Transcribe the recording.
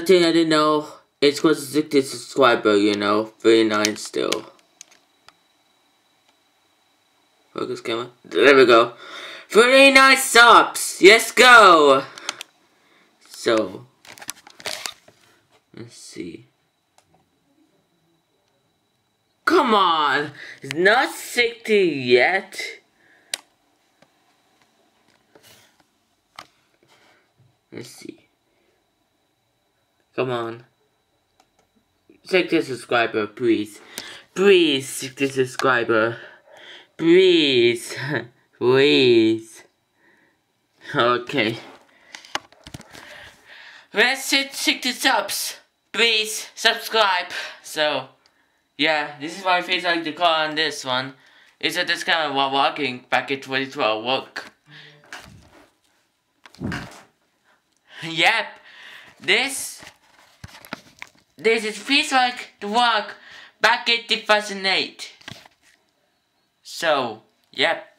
the thing I didn't know, it's close to 60 subscriber, you know, 39 still. Focus camera. There we go. 39 subs! Yes, go! So, let's see. Come on! It's not 60 yet. Let's see. Come on. 60 subscriber, please. Please, 60 subscriber. Please. Please. Okay. Let's hit 60 subs. Please subscribe. So, yeah, this is my face I like to call on this one. It's a discount while walking back in 2012 work? yep. This this is feels like the walk back in 2008. So, yep.